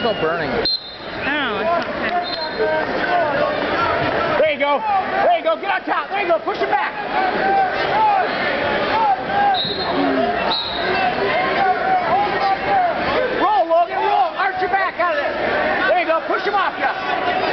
smell burning. I don't know. There you go. There you go. Get on top. There you go. Push it back. Roll, Logan. Roll. Arch your back out of there. There you go. Push him off you.